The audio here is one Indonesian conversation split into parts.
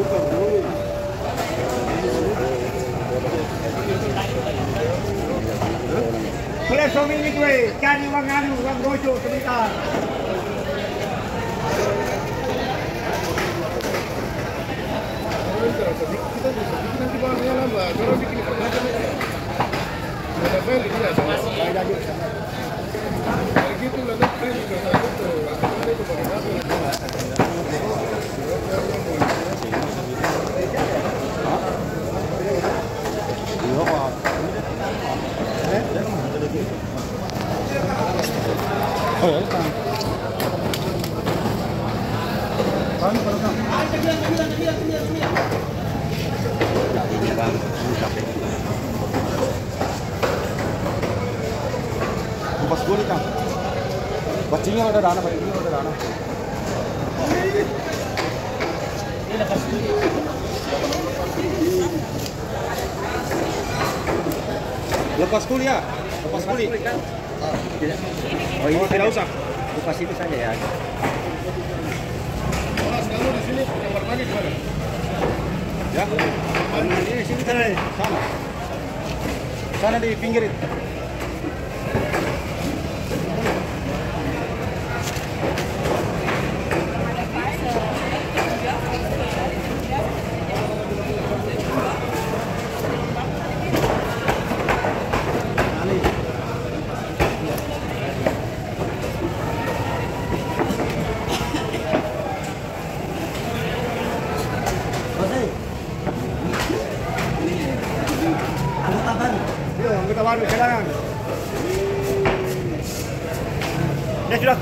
Boleh suami ni gue, cari uang anu, uang rojo sebentar. Bacingnya udah dana, udah dana. Lepas kuliah, lepas kuliah. Oh ini Oh, tidak usah. Kupas itu saja ya. Ya, Ini sini sana. sana. Sana di pinggir itu.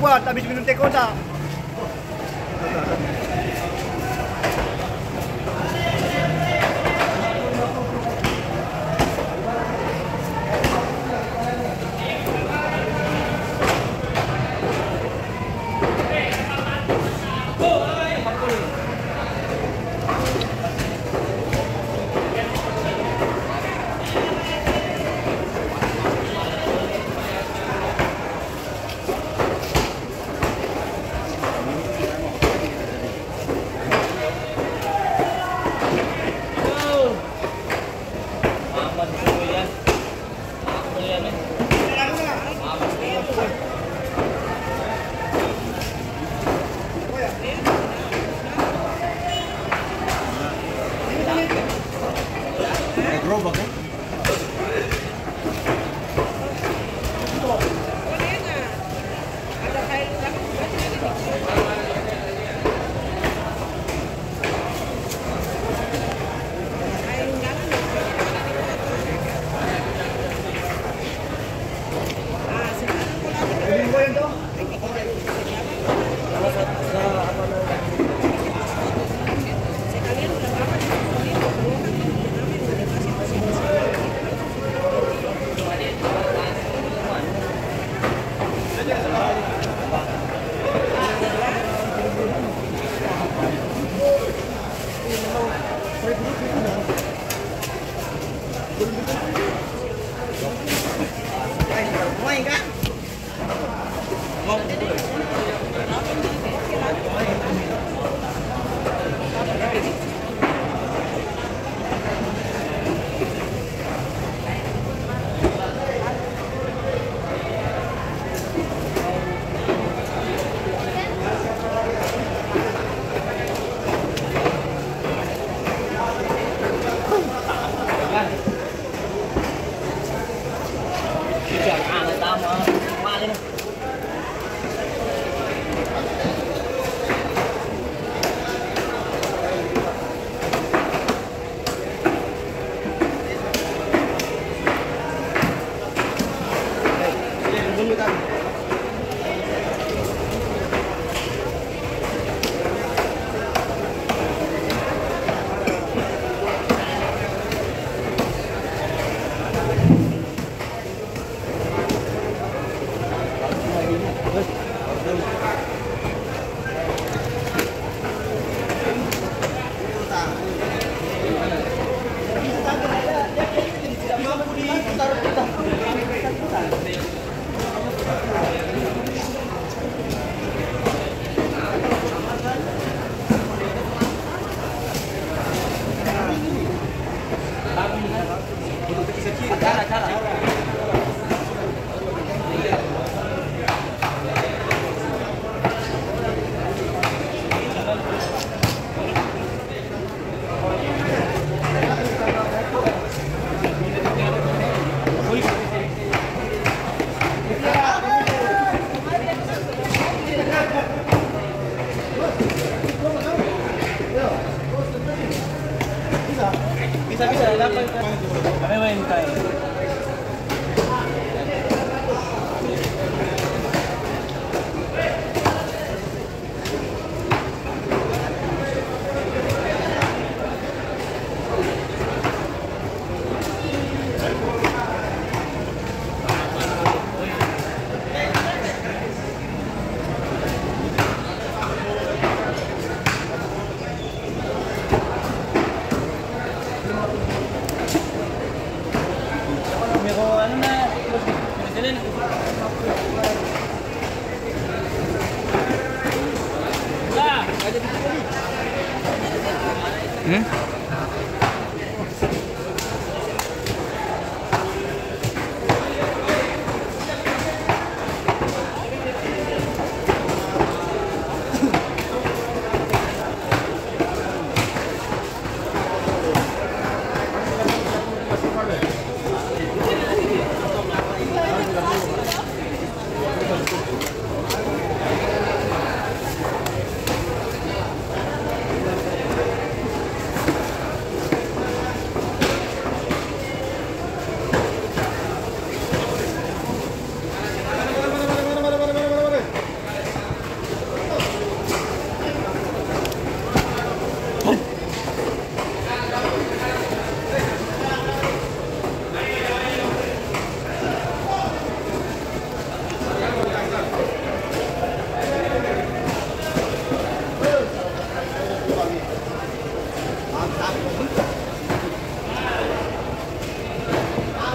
kota, tapi sebelum teh kota. Oh,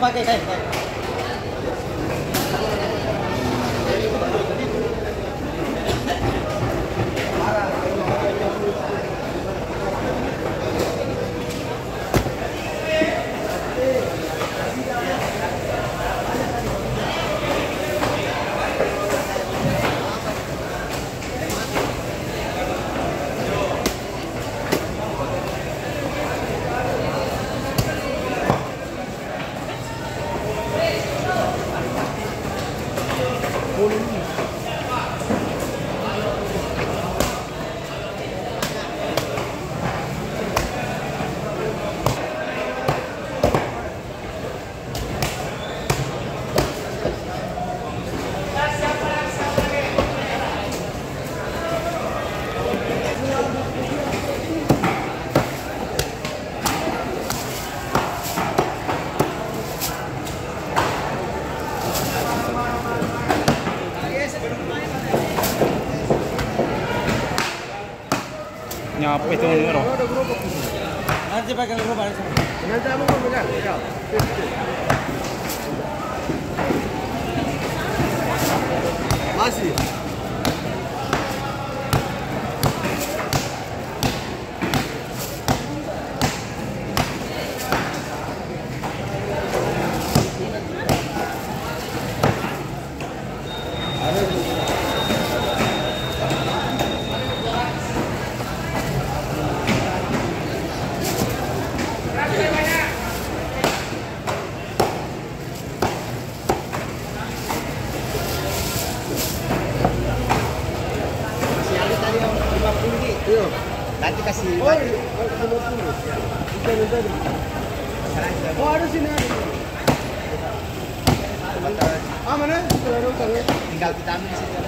pakai saya. Nyapa itu? Nanti pakai. Nanti mau pegang. Masih. Nanti kasih Oh, Oh, ada sini ada. Ah, mana? Tahu. tinggal kita ambil di situ.